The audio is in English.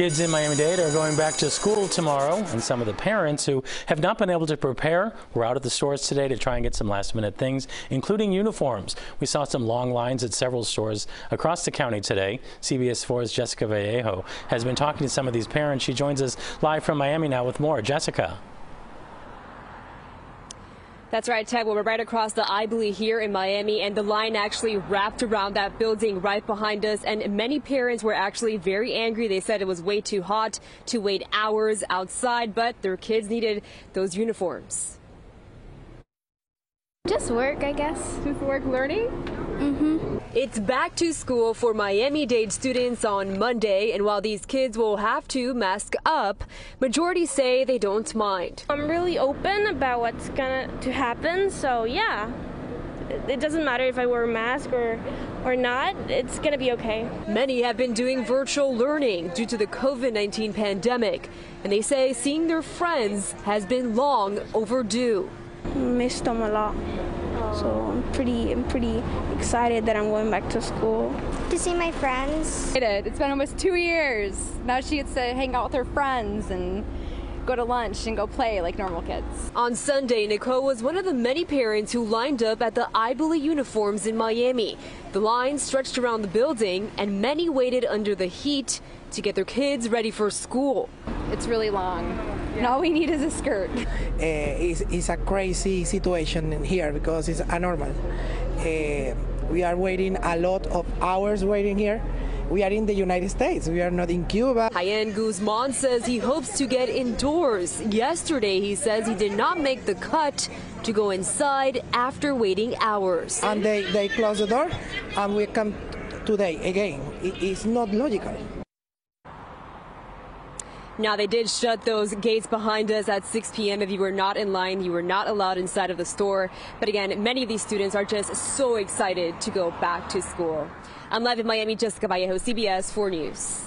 Kids in Miami-Dade are going back to school tomorrow, and some of the parents who have not been able to prepare were out at the stores today to try and get some last-minute things, including uniforms. We saw some long lines at several stores across the county today. CBS 4's Jessica Vallejo has been talking to some of these parents. She joins us live from Miami now with more. Jessica. That's right, Ted. Well, we're right across the Ibiley here in Miami, and the line actually wrapped around that building right behind us. And many parents were actually very angry. They said it was way too hot to wait hours outside, but their kids needed those uniforms. Just work, I guess. Just work learning? Mm-hmm. It's back to school for Miami-Dade students on Monday, and while these kids will have to mask up, majority say they don't mind. I'm really open about what's gonna to happen, so yeah. It doesn't matter if I wear a mask or or not, it's going to be okay. Many have been doing virtual learning due to the COVID-19 pandemic, and they say seeing their friends has been long overdue missed them a lot. So I'm pretty, I'm pretty excited that I'm going back to school. To see my friends. It's been almost two years. Now she gets to hang out with her friends and go to lunch and go play like normal kids. On Sunday, Nicole was one of the many parents who lined up at the Ibiley uniforms in Miami. The line stretched around the building and many waited under the heat to get their kids ready for school. It's really long. And all we need is a skirt. Uh, it's, it's, a crazy situation here because it's abnormal. Uh, we are waiting a lot of hours waiting here. We are in the United States. We are not in Cuba. Hayan Guzman says he hopes to get indoors. Yesterday, he says he did not make the cut to go inside after waiting hours. And they, they close the door and we come today again. It, it's not logical. Now, they did shut those gates behind us at 6 p.m. If you were not in line, you were not allowed inside of the store. But again, many of these students are just so excited to go back to school. I'm live in Miami, Jessica Vallejo, CBS 4 News.